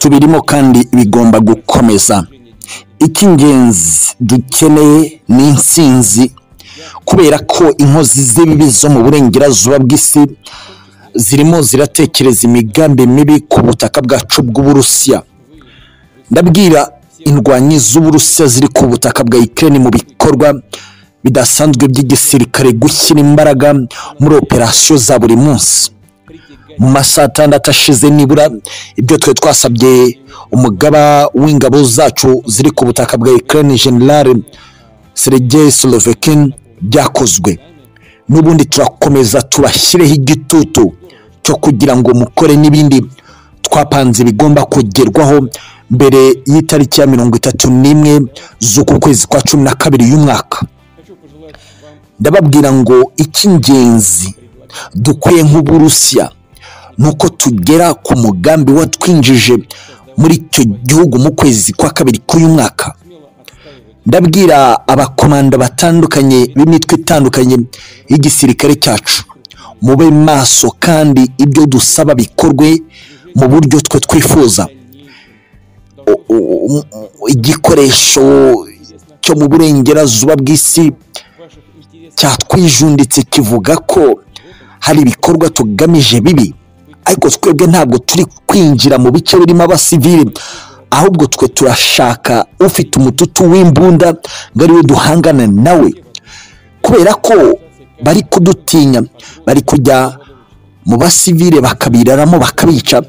tubirimo kandi bigomba gukomeza. Icy'ingenzi dukeneye ni intsinzi kubera ko inkozi z'ibibi zo mu burengerazuba bw'isi zirimo ziratekereza imigambi mibi ku butaka bwacu bw'uburusiya. Ndabwira indwanyi z'uburusiya ziri ku butaka bwa Ukraine mu bikorwa bidasanzwe by'igisirikare gushyira imbaraga muri operasiyo za buri munsi. Mu masaha atandatu ashize nibura ibyo twe twasabye umugaba w'ingabo zacu ziri ku butaka bwa Ukraine General Sergei Slovekin byakozwe. N'ubundi turakomeza tubashyireho igitutu cyo kugira ngo mukore n'ibindi. Twapanze bigomba kugerwaho mbere y'itariki ya mirongo itatu n'imwe z'uku kwezi kwa cumi na kabiri y'umwaka. Ndababwira ngo icy'ingenzi dukwiye nk'uburusiya. Ni uko tugera ku mugambi watwinjije muri icyo gihugu mu kwezi kwa kabiri k'uyu mwaka. Ndabwira abakomanda batandukanye b'imitwe itandukanye y'igisirikare cyacu mube maso kandi ibyo dusaba bikorwe mu buryo twe twifuza. Igikoresho cyo mu burengerazuba bw'isi cyatwijunditse kivuga ko hari ibikorwa tugamije bibi. Ariko twebwe ntabwo turi kwinjira mu bice birimo abasivili. Ahubwo twe turashaka ufite umututu w'imbunda ngo ari we duhangana nawe. Kubera ko bari kudutinya bari kujya mu basivile bakabiraramo bakabica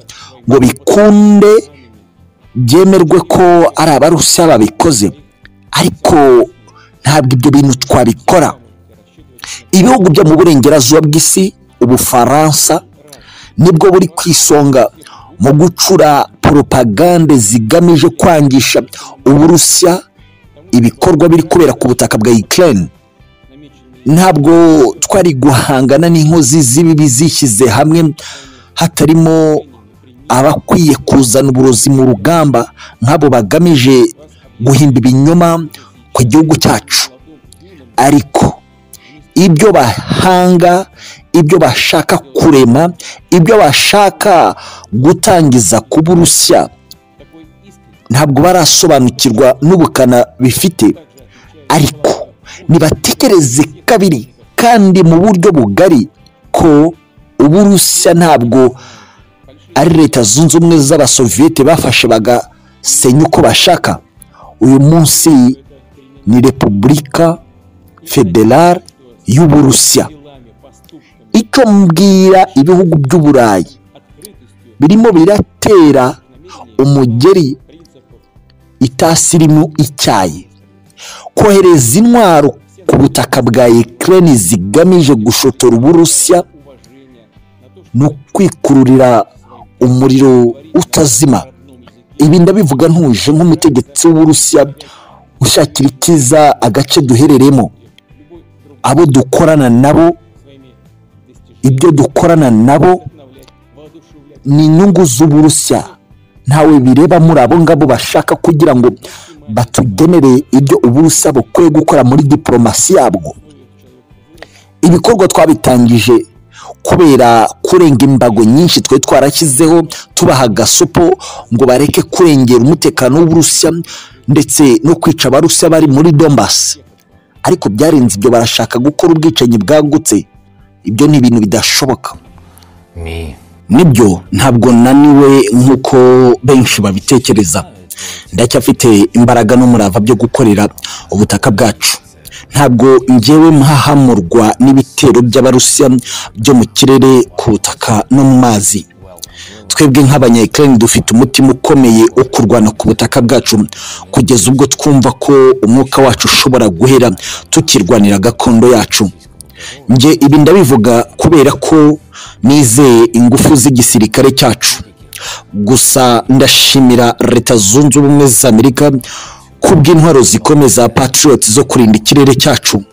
ngo bikunde byemerwe ko ari abarusiya babikoze. Ariko ntabwo ibyo bintu twabikora. Ibihugu byo mu burengerazuba bw'isi ubufaransa ni bwo buri ku isonga mu gucura poropagande zigamije kwangisha uburusiya ibikorwa biri kubera ku butaka bwa Ukraine. Ntabwo twari guhangana n'inkozi z'ibibi zishyize hamwe hatarimo abakwiye kuzana uburozi mu rugamba nk'abo bagamije guhimba ibinyoma ku gihugu cyacu. Ariko ibyo bahanga ibyo bashaka kurema ibyo bashaka gutangiza ku burusiya ntabwo barasobanukirwa n'ubukana bifite. Ariko nibatekereze kabiri kandi mu buryo bugari ko uburusiya ntabwo ari leta zunze ubumwe z'abasoviyete bafashe bagasenya uko bashaka. Uyu munsi ni repubulika federale y'uburusiya icyo mbwira ibihugu by'uburayi. Birimo biratera umugeri itasi irimo icyayi. Kohereza intwaro ku butaka bwa Ukraine zigamije gushotora uburusiya ni ukwikururira umuriro utazima. Ibi ndabivuga ntuje nk'umutegetsi w'uburusiya ushakira icyiza agace duherereyemo abo dukorana nabo ibyo dukorana nabo ni inyungu z'uburusiya ntawe bireba muri abo ngabo bashaka kugira ngo batugenere ibyo uburusiya bukwiye gukora muri diporomasi yabwo. Ibikorwa twabitangije kubera kurenga imbago nyinshi twe twarashyizeho tubaha agasopo ngo bareke kurengera umutekano w'uburusiya ndetse no kwica abarusiya bari muri dombasi ariko byarenze ibyo barashaka gukora ubwicanyi bwagutse. Ibyo ni ibintu bidashoboka. Nibyo ntabwo naniwe nk'uko benshi babitekereza. Ndacyafite imbaraga n'umurava byo gukorera ubutaka bwacu. Ntabwo ngewe mpahamurwa n'ibitero by'abarusiya byo mu kirere ku butaka no mu mazi. Twebwe nk'abanyayikirani dufite umutima ukomeye wo kurwana ku butaka bwacu kugeza ubwo twumva ko umwuka wacu ushobora guhera tukirwanira gakondo yacu. Njye ibi ndabivuga kubera ko nizeye ingufu z'igisirikare cyacu. Gusa ndashimira leta zunze ubumwe za amerika kubw'intwaro zikomeza patriot zo kurinda ikirere cyacu.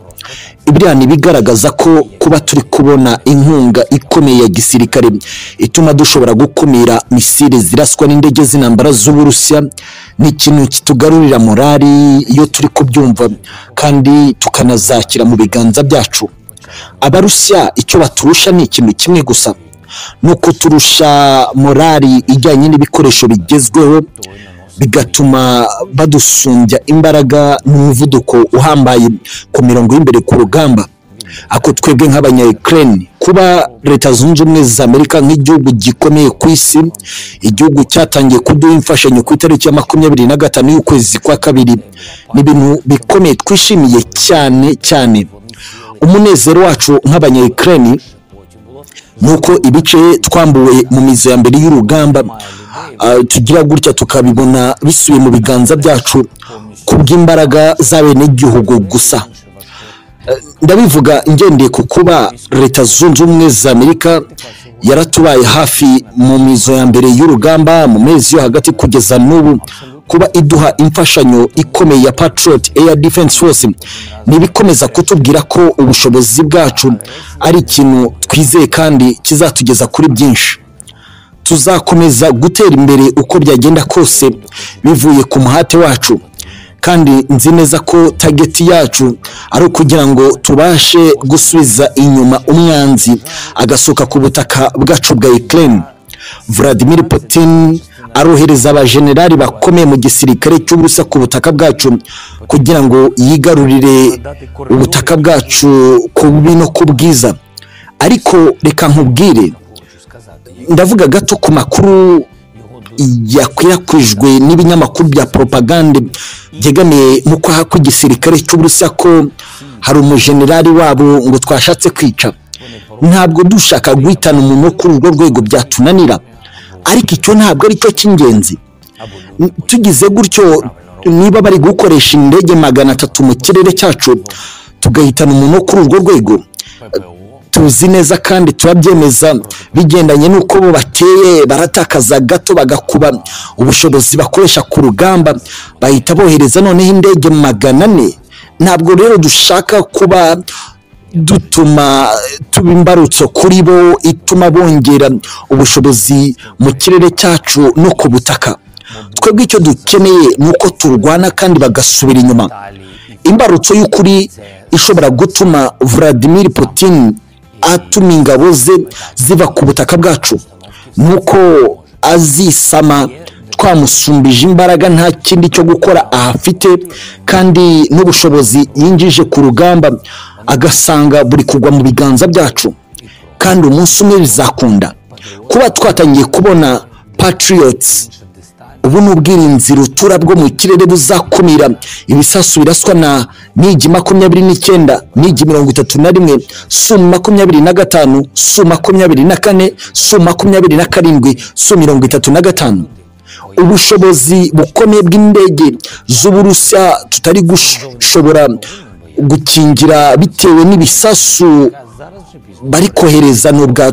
Ibiriya ni ibigaragaza ko kuba turi kubona inkunga ikomeye ya gisirikare ituma dushobora gukumira misile ziraswa n'indege z'intambara z'uburusiya ni ikintu kitugarurira morali iyo turi kubyumva kandi tukanazakira mu biganza byacu. Abarusiya icyo baturusha ni ikintu kimwe gusa. Ni ukuturusha morali ijyanye n'ibikoresho bigezweho bigatuma badusumbya imbaraga n'umuvuduko uhambaye ku mirongo y'imbere ku rugamba. Ako twebwe nk'abanyayikirere kuba leta zunze ubumwe za amerika nk'igihugu gikomeye ku isi igihugu cyatangiye kuduha imfashanyo ku itariki ya makumyabiri na gatanu y'ukwezi kwa kabiri. Ni ibintu bikomeye twishimiye cyane cyane. Umunezero wacu nk'abanyayikirere ni uko ibice twambuwe mu mizo ya mbere y'urugamba ah, tugira gutya tukabibona bisubiye mu biganza byacu ku bw'imbaraga z'abenegihugu gusa. Ndabivuga ngendeye ku kuba leta zunze ubumwe za amerika yaratubaye hafi mu mizo ya mbere y'urugamba mu mezi yo hagati kugeza n'ubu. Kuba iduha imfashanyo ikomeye ya patriot air defense force ni ibikomeza kutubwira ko ubushobozi bwacu ari ikintu twizeye kandi kizatugeza kuri byinshi. Tuzakomeza gutera imbere uko byagenda kose bivuye ku muhate wacu kandi nzi neza ko tageti yacu ari ukugira ngo tubashe gusubiza inyuma umwanzi agasohoka ku butaka bwacu bwa Ukraine. Vladimir Putin arohereza abajenerali bakomeye mu gisirikare cy'uburusiya ku butaka bwacu kugira ngo yigarurire ubutaka bwacu ku bubi no ku bwiza. Ariko reka nkubwire ndavuga gato ku makuru yakwirakwijwe n'ibinyamakuru bya propagande byegamiye mu kwaha kw'igisirikare cy'uburusiya ko hari umujenerali wabo ngo twashatse kwica. Ntabwo dushaka guhitana umuntu wo kuri urwo rwego byatunanira. Ariko icyo ntabwo ari cyo cy'ingenzi. Tugize gutyo niba bari gukoresha indege magana atatu mu kirere cyacu tugahitana umuntu wo kuri urwo rwego. Tuzi neza kandi turabyemeza. Bigendanye n'uko bo bateye baratakaza gato bagakuba. Ubushobozi bakoresha ku rugamba. Bahita bohereza noneho indege magana ane. Ntabwo rero dushaka kuba dutuma tuba imbarutso kuri bo ituma bongera ubushobozi mu kirere cyacu no ku butaka. Twebwe icyo dukeneye ni uko turwana kandi bagasubira inyuma. Imbarutso y'ukuri ishobora gutuma Vladimir Putin atuma ingabo ze ziva ku butaka bwacu. Ni uko azisama twamusumbije imbaraga nta kindi cyo gukora ahafite kandi n'ubushobozi yinjije ku rugamba. Agasanga buri kugwa mu biganza byacu. Kandi umunsi umwe bizakunda. Kuba twatangiye kubona patriots. Ubu ni ubwirinzi rutura bwo mu kirere buzakumira. Ibisasu biraswa na nigi makumyabiri n'icyenda nigi mirongo itatu na rimwe su makumyabiri na gatanu su makumyabiri na kane su makumyabiri na karindwi su mirongo itatu na gatanu. Ubushobozi bukomeye bw'indege z'uburusiya tutari gushobora gukingira bitewe n'ibisasu bari kohereza ubwa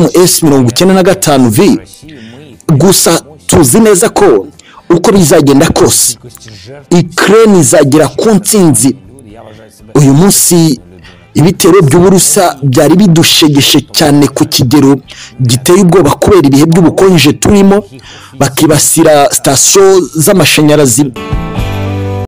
ms mirongo icyenda na gatanu v. Gusa tuzi neza ko uko bizagenda kose ikirere izagera ku ntsinzi. Uyu munsi ibitero by'uburusa byari bidushegeshe cyane ku kigero giteye ubwoba kubera ibihe by'ubukonje turimo bakibasira sitasiyo z'amashanyarazi.